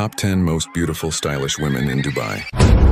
Top 10 Most Beautiful Stylish Women in Dubai.